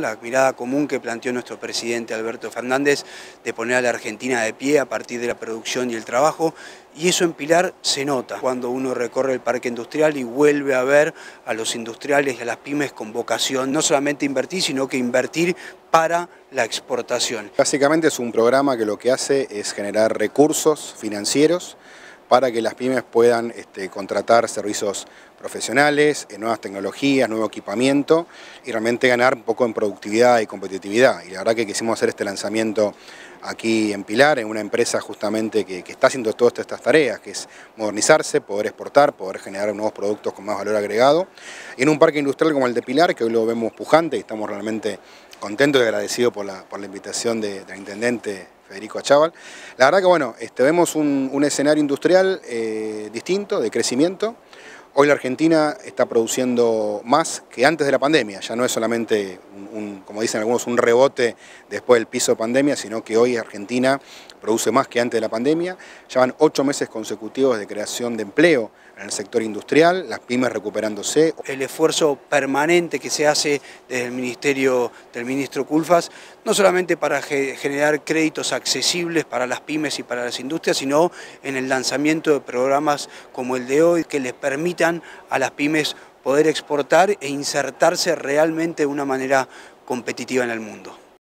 La mirada común que planteó nuestro presidente Alberto Fernández de poner a la Argentina de pie a partir de la producción y el trabajo, y eso en Pilar se nota cuando uno recorre el parque industrial y vuelve a ver a los industriales y a las pymes con vocación, no solamente invertir, sino que invertir para la exportación. Básicamente es un programa que lo que hace es generar recursos financieros para que las pymes puedan este, contratar servicios profesionales, eh, nuevas tecnologías, nuevo equipamiento y realmente ganar un poco en productividad y competitividad. Y la verdad que quisimos hacer este lanzamiento aquí en Pilar, en una empresa justamente que, está haciendo todas estas tareas, que es modernizarse, poder exportar, poder generar nuevos productos con más valor agregado. Y en un parque industrial como el de Pilar, que hoy lo vemos pujante y estamos realmente contentos y agradecidos por la, invitación del intendente Federico Achával. La verdad que bueno, este, vemos un, escenario industrial eh, distinto, de crecimiento. Hoy la Argentina está produciendo más que antes de la pandemia, ya no es solamente, un, como dicen algunos, un rebote después del piso de pandemia, sino que hoy Argentina produce más que antes de la pandemia. Ya van ocho meses consecutivos de creación de empleo en el sector industrial, las pymes recuperándose. El esfuerzo permanente que se hace desde el Ministerio del Ministro Culfas, no solamente para generar créditos accesibles para las pymes y para las industrias, sino en el lanzamiento de programas como el de hoy que les permitan a las pymes poder exportar e insertarse realmente de una manera competitiva en el mundo.